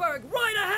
right